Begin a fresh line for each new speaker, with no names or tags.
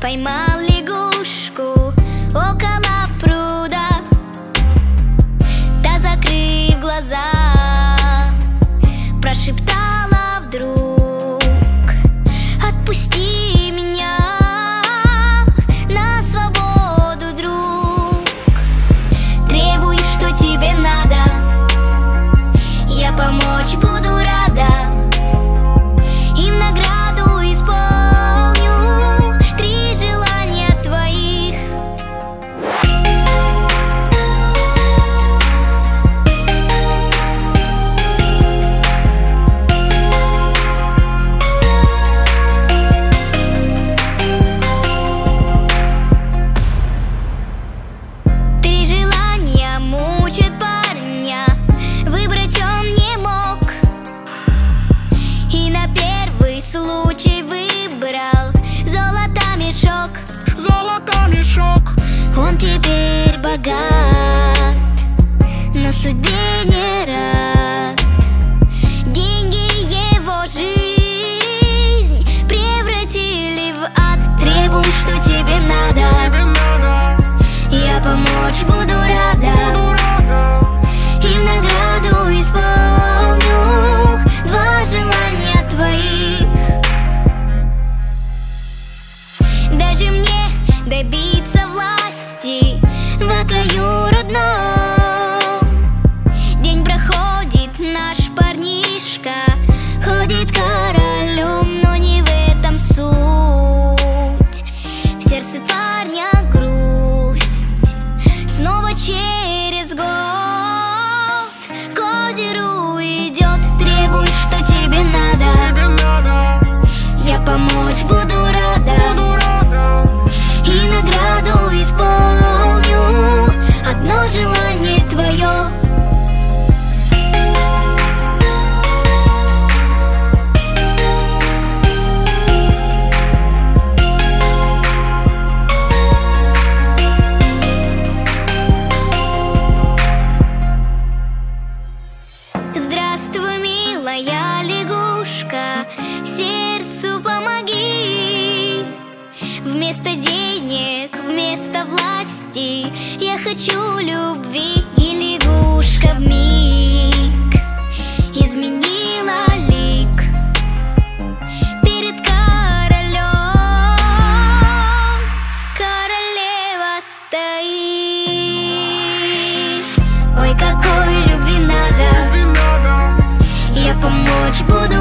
поймала. И на первый случай выбрал золото-мешок Золото-мешок Он теперь богат, но судьбе не рад They beat хочу любви и лягушка в миг изменила лик перед королем. Королева стоит. Ой, какой любви надо, я помочь буду